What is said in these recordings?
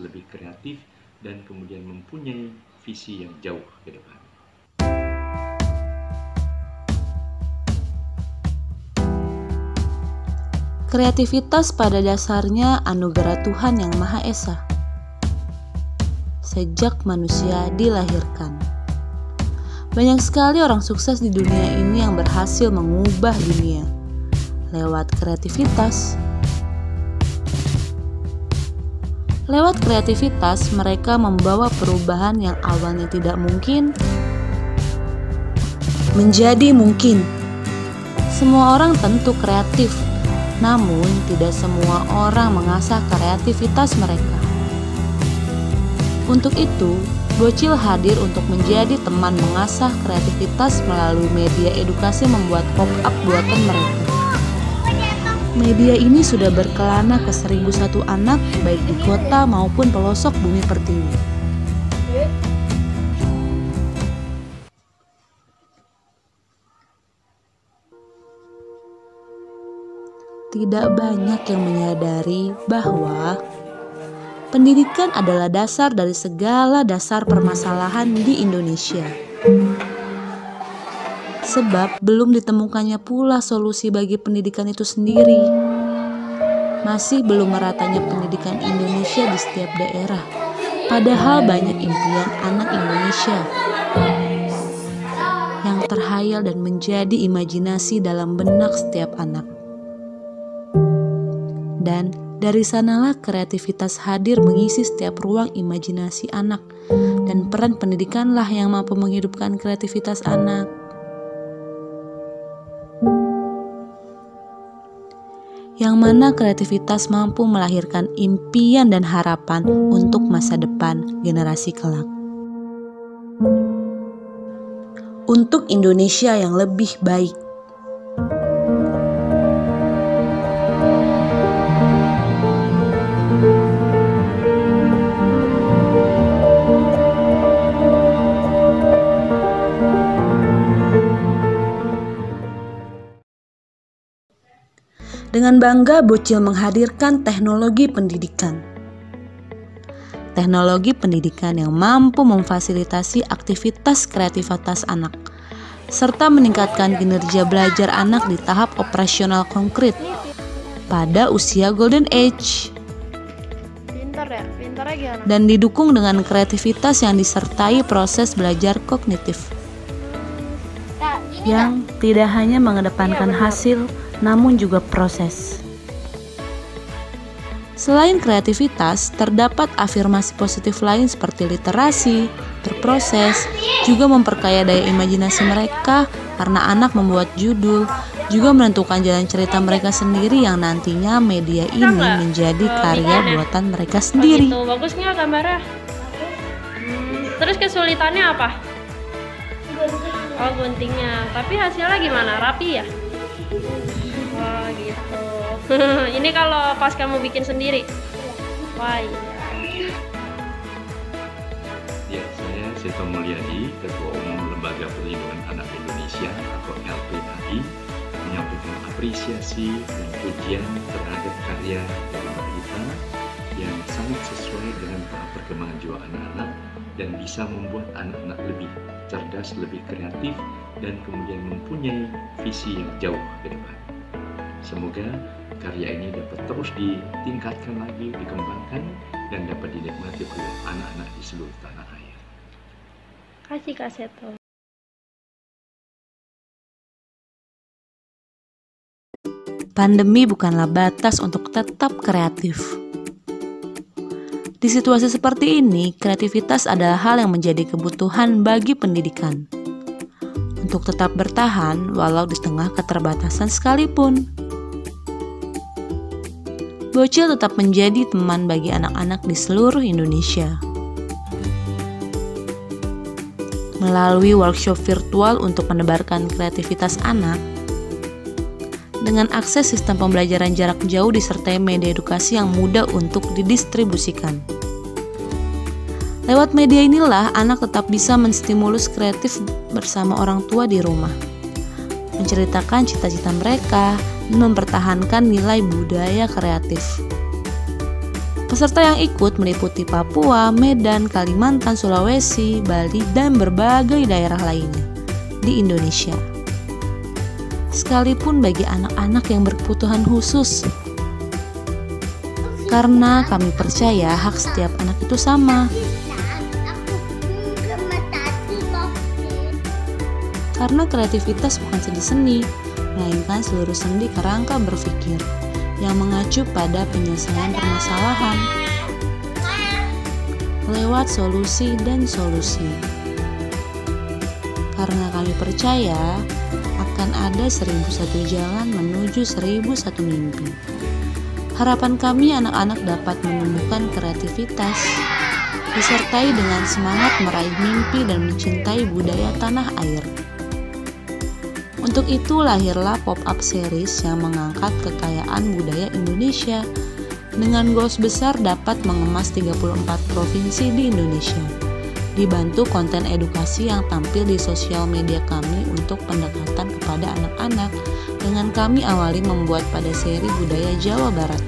lebih kreatif, dan kemudian mempunyai visi yang jauh ke depan. Kreativitas pada dasarnya anugerah Tuhan yang Maha Esa. Sejak manusia dilahirkan, banyak sekali orang sukses di dunia ini yang berhasil mengubah dunia lewat kreativitas. Lewat kreativitas, mereka membawa perubahan yang awalnya tidak mungkin menjadi mungkin. Semua orang tentu kreatif, namun, tidak semua orang mengasah kreativitas mereka. Untuk itu, Bocil hadir untuk menjadi teman mengasah kreativitas melalui media edukasi membuat pop-up buatan mereka. Media ini sudah berkelana ke 1001 anak baik di kota maupun pelosok bumi pertiwi. tidak banyak yang menyadari bahwa pendidikan adalah dasar dari segala dasar permasalahan di Indonesia. Sebab belum ditemukannya pula solusi bagi pendidikan itu sendiri. Masih belum meratanya pendidikan Indonesia di setiap daerah. Padahal banyak impian anak Indonesia yang terhayal dan menjadi imajinasi dalam benak setiap anak. Dan dari sanalah kreativitas hadir mengisi setiap ruang imajinasi anak dan peran pendidikanlah yang mampu menghidupkan kreativitas anak. Yang mana kreativitas mampu melahirkan impian dan harapan untuk masa depan generasi kelak. Untuk Indonesia yang lebih baik. Dengan bangga, Bocil menghadirkan teknologi pendidikan. Teknologi pendidikan yang mampu memfasilitasi aktivitas kreativitas anak, serta meningkatkan kinerja belajar anak di tahap operasional konkret pada usia Golden Age. Ya? Dan didukung dengan kreativitas yang disertai proses belajar kognitif. Yang tidak hanya mengedepankan hasil, namun juga proses. Selain kreativitas, terdapat afirmasi positif lain seperti literasi, berproses, juga memperkaya daya imajinasi mereka karena anak membuat judul, juga menentukan jalan cerita mereka sendiri yang nantinya media ini menjadi karya buatan mereka sendiri. Oh gitu. Bagus nggak gambarnya? Hmm, terus kesulitannya apa? Oh guntingnya, tapi hasilnya gimana? Rapi ya? Wah gitu. ini kalau pas kamu bikin sendiri. Wah iya. Ya, saya Seto Mulyadi, Ketua Umum Lembaga Perlindungan Anak Indonesia atau LPAI, menyampaikan apresiasi dan pujian terhadap karya dari yang sangat sesuai dengan tahap perkembangan jiwa anak-anak dan bisa membuat anak-anak lebih cerdas, lebih kreatif, dan kemudian mempunyai visi yang jauh ke depan. Semoga karya ini dapat terus ditingkatkan lagi, dikembangkan, dan dapat dinikmati oleh anak-anak di seluruh tanah air. Kasih Kak Seto. Pandemi bukanlah batas untuk tetap kreatif. Di situasi seperti ini, kreativitas adalah hal yang menjadi kebutuhan bagi pendidikan. Untuk tetap bertahan walau di tengah keterbatasan sekalipun. Bocil tetap menjadi teman bagi anak-anak di seluruh Indonesia. Melalui workshop virtual untuk menebarkan kreativitas anak, dengan akses sistem pembelajaran jarak jauh disertai media edukasi yang mudah untuk didistribusikan. Lewat media inilah anak tetap bisa menstimulus kreatif bersama orang tua di rumah, menceritakan cita-cita mereka, dan mempertahankan nilai budaya kreatif. Peserta yang ikut meliputi Papua, Medan, Kalimantan, Sulawesi, Bali, dan berbagai daerah lainnya di Indonesia. Sekalipun bagi anak-anak yang berkebutuhan khusus, karena kami percaya hak setiap anak itu sama. Karena kreativitas bukan seni seni, melainkan seluruh sendi kerangka berpikir yang mengacu pada penyelesaian permasalahan lewat solusi dan solusi. Karena kami percaya akan ada seribu satu jalan menuju seribu satu mimpi. Harapan kami anak-anak dapat menumbuhkan kreativitas, disertai dengan semangat meraih mimpi dan mencintai budaya tanah air. Untuk itu lahirlah pop-up series yang mengangkat kekayaan budaya Indonesia dengan goals besar dapat mengemas 34 provinsi di Indonesia. Dibantu konten edukasi yang tampil di sosial media kami untuk pendekatan kepada anak-anak dengan kami awali membuat pada seri budaya Jawa Barat.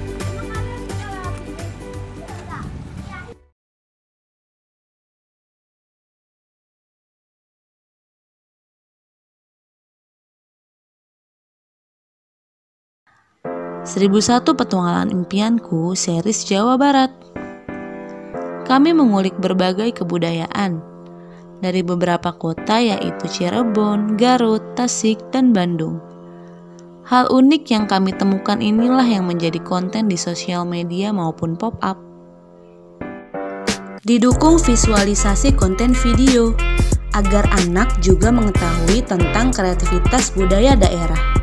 1001 Petualangan Impianku series Jawa Barat. Kami mengulik berbagai kebudayaan dari beberapa kota yaitu Cirebon, Garut, Tasik, dan Bandung. Hal unik yang kami temukan inilah yang menjadi konten di sosial media maupun pop-up. Didukung visualisasi konten video agar anak juga mengetahui tentang kreativitas budaya daerah.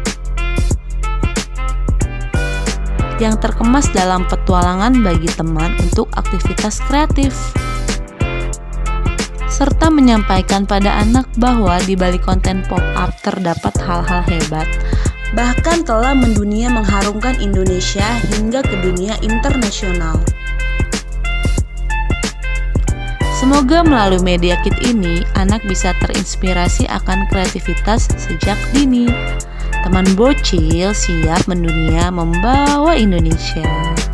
Yang terkemas dalam petualangan bagi teman untuk aktivitas kreatif serta menyampaikan pada anak bahwa di balik konten pop-up terdapat hal-hal hebat, bahkan telah mendunia mengharumkan Indonesia hingga ke dunia internasional. Semoga melalui media kit ini, anak bisa terinspirasi akan kreativitas sejak dini. Teman bocil siap mendunia membawa Indonesia.